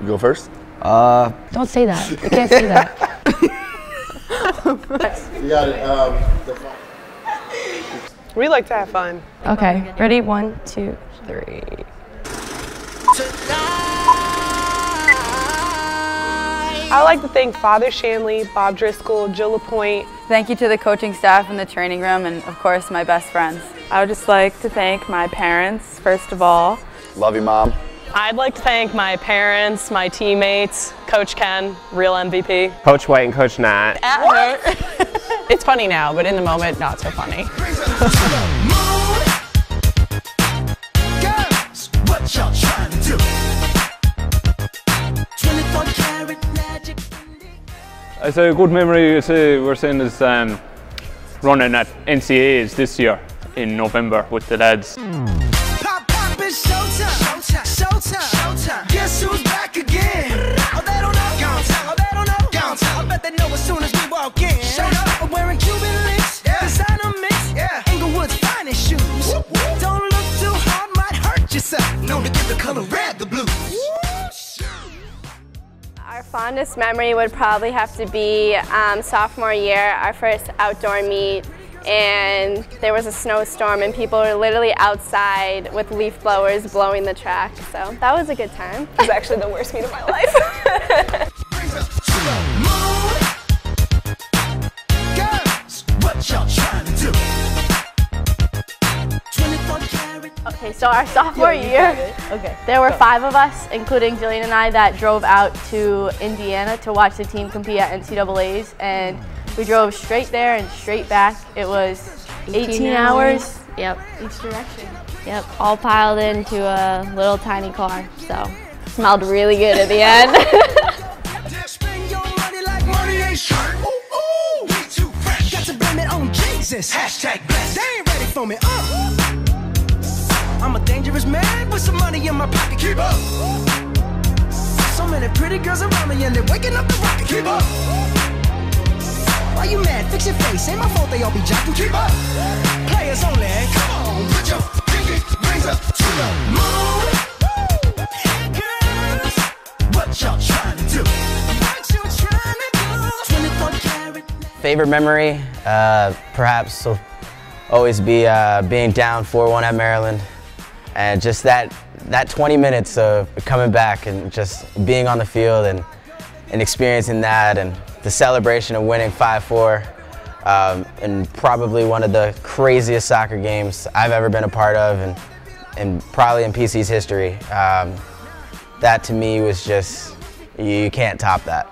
You go first. Uh, Don't say that. You can't say that. You got it. Um, We like to have fun. Okay, ready? One, two, three. I would like to thank Father Shanley, Bob Driscoll, Jill LaPointe. Thank you to the coaching staff in the training room and, of course, my best friends. I would just like to thank my parents, first of all. love you, mom. I'd like to thank my parents, my teammates, Coach Ken, real MVP. Coach White and Coach Nat. It's funny now, but in the moment, not so funny. It's a good memory I say we're saying is um, running at NCAAs this year in November with the lads. Pop, fondest memory would probably have to be um, sophomore year, our first outdoor meet, and there was a snowstorm and people were literally outside with leaf blowers blowing the track. So that was a good time. It was actually the worst meet of my life. Okay, so our sophomore year, Okay. there were five of us, including Jillian and I, that drove out to Indiana to watch the team compete at NCAA's, and we drove straight there and straight back. It was 18, hours. Yep. each direction. Yep. All piled into a little tiny car. So smelled really good at the end. Spend your money like money ain't short. Ooh, ooh, we too fresh. Got to blame it on Jesus. Hashtag blessed. They ain't ready for me. Uh. Dangerous man with some money in my pocket. Keep up. So many pretty girls around me and they're waking up the rocket. Keep up. Why you mad? Fix your face. Ain't my fault they all be jocking. Keep up. Players only. Come on, put your pinky rings up to the moon. What y'all trying to do? What you trying to do? 24 karat. favorite memory, uh, perhaps will always be uh, being down 4-1 at Maryland, and just that that 20 minutes of coming back and just being on the field and and experiencing that and the celebration of winning 5-4. Um, and probably one of the craziest soccer games I've ever been a part of, and, and probably in PC's history. Um, that to me was just, you can't top that.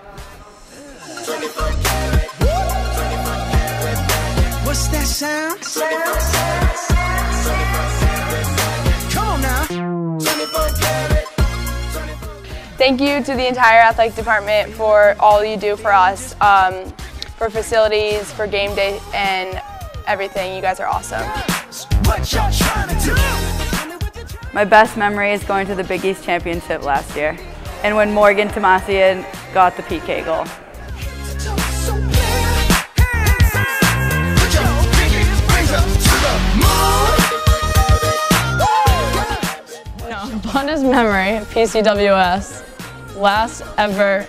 What's that sound? Come Thank you to the entire athletic department for all you do for us, um, for facilities, for game day, and everything. You guys are awesome. What y'all trying to do? My best memory is going to the Big East Championship last year, and when Morgan Tomasian got the PK goal. So bad. Put your pinky rings up to the moon. No, fondest memory PCWS, last ever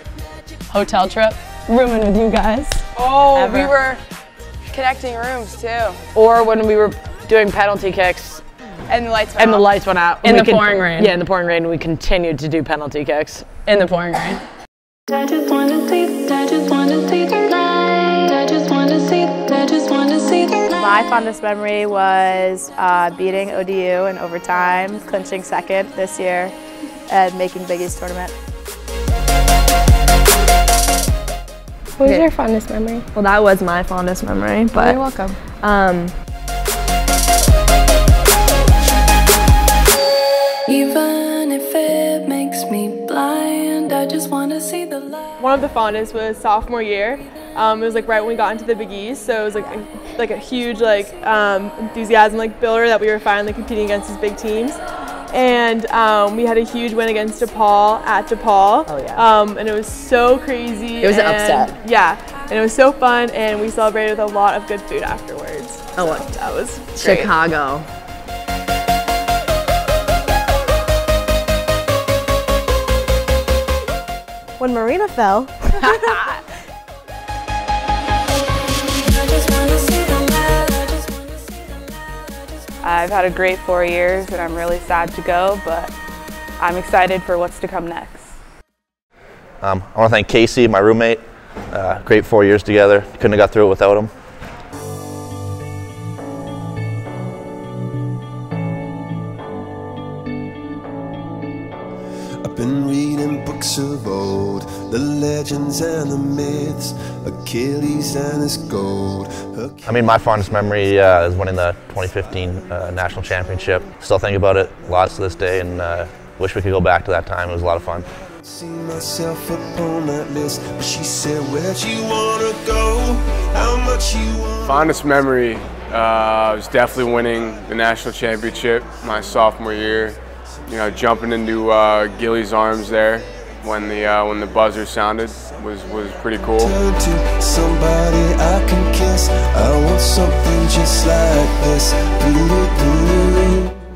hotel trip, rooming with you guys. Oh, Ever. we were connecting rooms too. Or when we were doing penalty kicks And the lights went and the lights went out. In We the pouring rain. Yeah, in the pouring rain, we continued to do penalty kicks. In the pouring rain. I just wanna see, I just wanna see the. I just wanna see, I just wanna see the. My fondest memory was uh, beating ODU in overtime, clinching second this year, and making Big East tournament. What was your fondest memory? Well, that was my fondest memory, but You're welcome. um, Even if it makes me blind, I just wanna see the light. one of the fondest was sophomore year. Um, it was like right when we got into the Big East, so it was like a, like a huge like um, enthusiasm like builder that we were finally competing against these big teams. And um, we had a huge win against DePaul at DePaul. Oh, yeah. Um, and it was so crazy. It was an upset. Yeah, and it was so fun, and we celebrated with a lot of good food afterwards. Oh, So that was great. Chicago. when Marina fell. I've had a great four years and I'm really sad to go, but I'm excited for what's to come next. Um, I want to thank Casey, my roommate. Uh, great four years together. Couldn't have got through it without him. I've been reading books of old, the legends and the myths, Achilles and his gold. I mean, my fondest memory uh, is winning the 2015 uh, national championship. Still think about it lots to this day and uh, wish we could go back to that time. It was a lot of fun. See myself upon that list, but she said, Where'd you wanna go? How much you want? Fondest memory uh, was definitely winning the national championship my sophomore year. You know, jumping into uh, Gilly's arms there when the uh, when the buzzer sounded was was pretty cool. To somebody I can kiss. I want something just like this.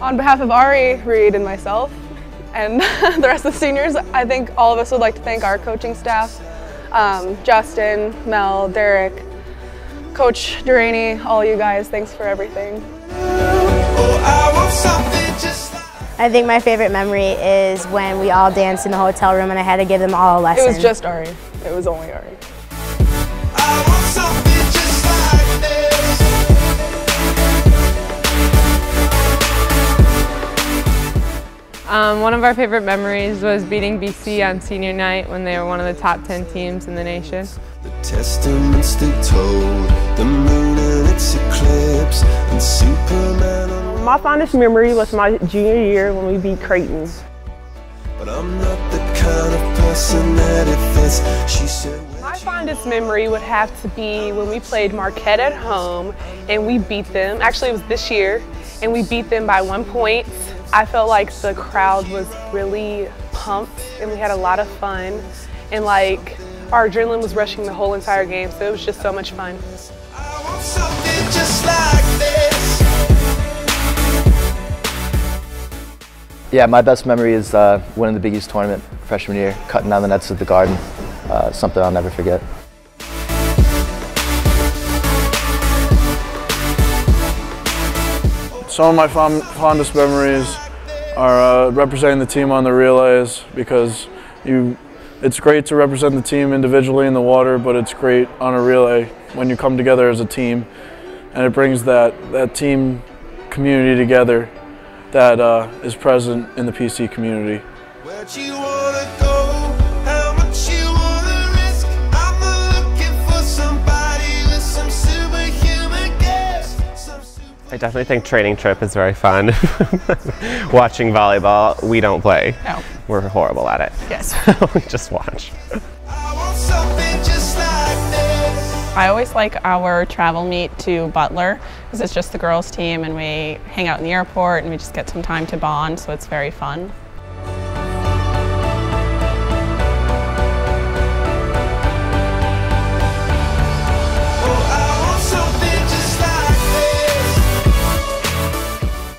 On behalf of Ari, Reed, and myself, and the rest of the seniors, I think all of us would like to thank our coaching staff, um, Justin, Mel, Derek, Coach Duraney, all you guys, thanks for everything. I think my favorite memory is when we all danced in the hotel room and I had to give them all a lesson. It was just Ari. It was only Ari. Um, one of our favorite memories was beating BC on senior night when they were one of the top 10 teams in the nation. The testaments they told, the moon and its eclipse, and Superman on My fondest memory was my junior year when we beat Creighton. But I'm not the kind of person that it fits. She said, My fondest memory would have to be when we played Marquette at home and we beat them. Actually, it was this year, and we beat them by one point. I felt like the crowd was really pumped and we had a lot of fun. And like our adrenaline was rushing the whole entire game, so it was just so much fun. Yeah, my best memory is uh, winning the Big East tournament freshman year, cutting down the nets at the Garden. Uh, something I'll never forget. Some of my fond, fondest memories are uh, representing the team on the relays because you, it's great to represent the team individually in the water, but it's great on a relay when you come together as a team, and it brings that that team community together that uh, is present in the PC community. Where'd you wanna go? How much you wanna risk? I'm not looking for somebody with some superhuman gifts. Some I definitely think training trip is very fun. Watching volleyball, we don't play. No. We're horrible at it. Yes. we just watch. something just like this. I always like our travel meet to Butler because it's just the girls team and we hang out in the airport and we just get some time to bond, so it's very fun.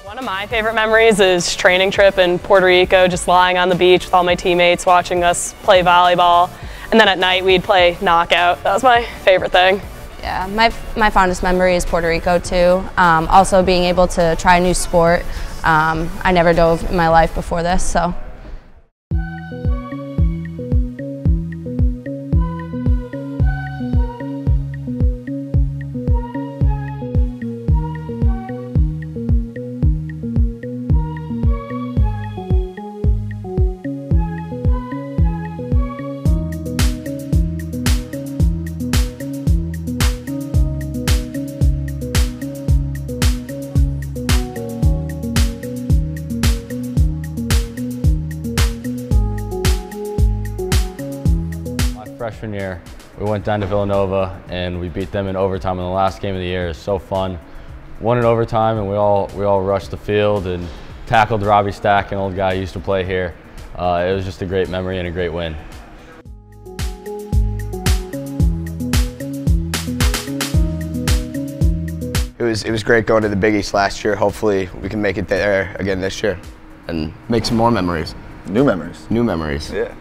One of my favorite memories is training trip in Puerto Rico, just lying on the beach with all my teammates watching us play volleyball. And then at night we'd play knockout. That was my favorite thing. Yeah, my, my fondest memory is Puerto Rico too. Um, also being able to try a new sport. Um, I never dove in my life before this, so. Freshman year, we went down to Villanova and we beat them in overtime in the last game of the year. It was so fun. Won in overtime and we all we all rushed the field and tackled Robbie Stack, an old guy who used to play here. Uh, it was just a great memory and a great win. It was it was great going to the Big East last year. Hopefully we can make it there again this year and make some more memories. New memories. New memories. Yeah.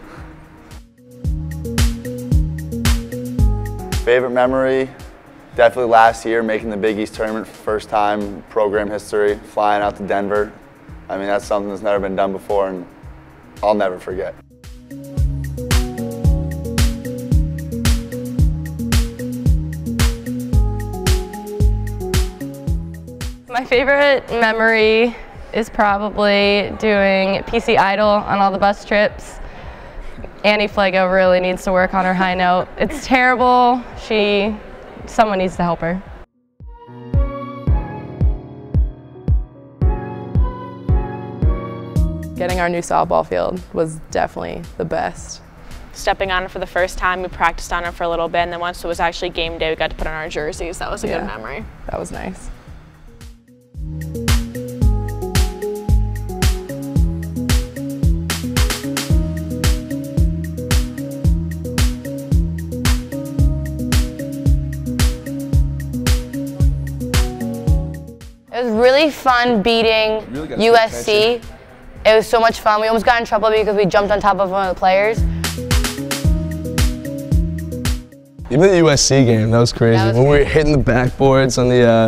Favorite memory, definitely last year, making the Big East tournament first time program history, flying out to Denver. I mean, that's something that's never been done before and I'll never forget. My favorite memory is probably doing PC Idol on all the bus trips. Annie Flago really needs to work on her high note. It's terrible. She, someone needs to help her. Getting our new softball field was definitely the best. Stepping on it for the first time, we practiced on it for a little bit, and then once it was actually game day, we got to put on our jerseys. That was a Yeah. good memory. That was nice. It was really fun beating Really USC. It was so much fun. We almost got in trouble because we jumped on top of one of the players. Even the USC game, that was crazy. That was when we were hitting the backboards on the, uh,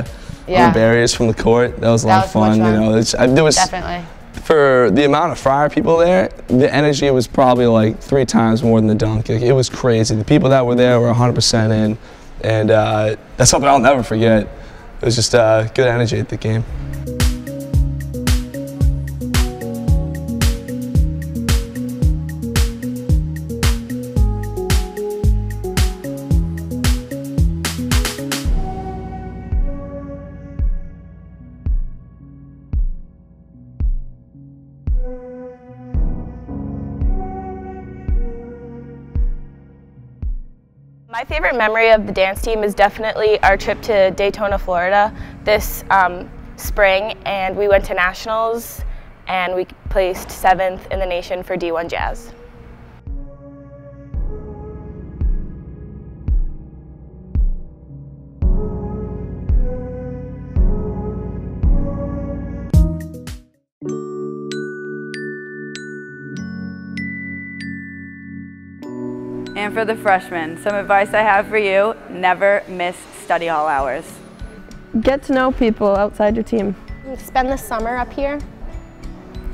on the barriers from the court, that was a lot of so much fun. You know, It's- I- there was Definitely. for the amount of fire people there, the energy was probably like three times more than the dunk. Like, it was crazy. The people that were there were 100% in, and uh, that's something I'll never forget. It was just uh, good energy at the game. Favorite memory of the dance team is definitely our trip to Daytona, Florida this um, spring, and we went to nationals and we placed seventh in the nation for D1 Jazz. And for the freshmen, some advice I have for you, never miss study hall hours. Get to know people outside your team. Spend the summer up here.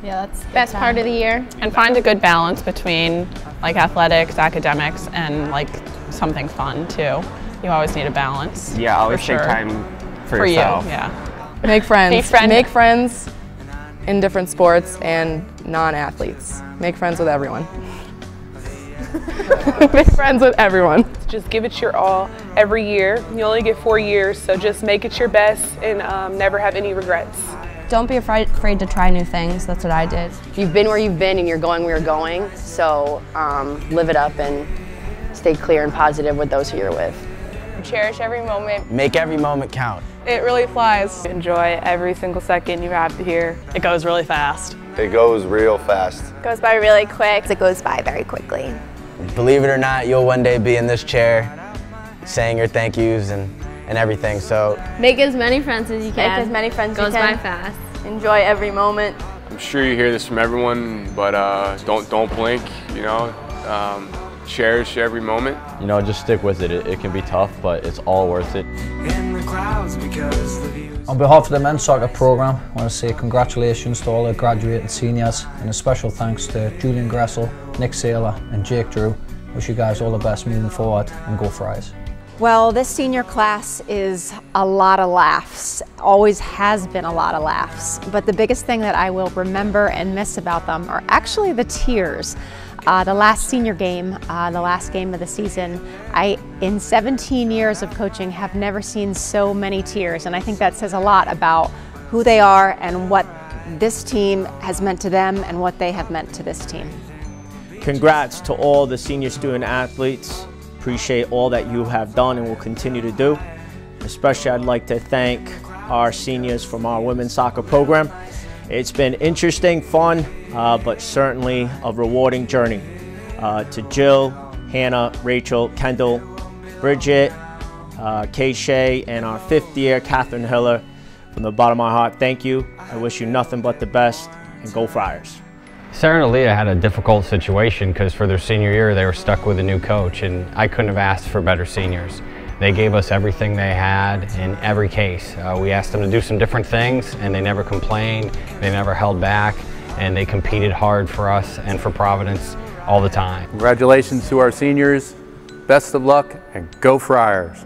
Yeah, that's Best part of the year. And find a good balance between like athletics, academics, and like something fun too. You always need a balance. Yeah, always take sure. time for, for yourself. you. Yeah. Make friends. Be friendly. Make friends in different sports and non-athletes. Make friends with everyone. Make friends with everyone. Just give it your all every year. You only get four years, so just make it your best and um, never have any regrets. Don't be afraid, afraid to try new things. That's what I did. You've been where you've been and you're going where you're going, so um, live it up and stay clear and positive with those who you're with. Cherish every moment. Make every moment count. It really flies. Enjoy every single second you have here. It goes really fast. It goes real fast. Goes by really quick. It goes by very quickly. Believe it or not, you'll one day be in this chair saying your thank yous and, and everything. So Make as many friends as you can. Make as many friends Goes you can. by fast. Enjoy every moment. I'm sure you hear this from everyone, but uh, don't don't blink. You know, um, cherish every moment. You know, just stick with it. it. It can be tough, but it's all worth it. On behalf of the men's soccer program, I want to say congratulations to all the graduating seniors and a special thanks to Julian Gressel, Nick Saylor and Jake Drew. Wish you guys all the best moving forward and go Friars. Well, this senior class is a lot of laughs, always has been a lot of laughs. But the biggest thing that I will remember and miss about them are actually the tears. Uh, the last senior game, uh, the last game of the season, I, in 17 years of coaching, have never seen so many tears. And I think that says a lot about who they are and what this team has meant to them and what they have meant to this team. Congrats to all the senior student athletes. Appreciate all that you have done and will continue to do. Especially, I'd like to thank our seniors from our women's soccer program. It's been interesting, fun, uh, but certainly a rewarding journey. Uh, to Jill, Hannah, Rachel, Kendall, Bridget, uh, Kay Shea, and our fifth year, Catherine Hiller, from the bottom of my heart, thank you. I wish you nothing but the best, and go Friars. Sarah and Aaliyah had a difficult situation because for their senior year they were stuck with a new coach and I couldn't have asked for better seniors. They gave us everything they had in every case. Uh, we asked them to do some different things and they never complained, they never held back, and they competed hard for us and for Providence all the time. Congratulations to our seniors, best of luck, and go Friars.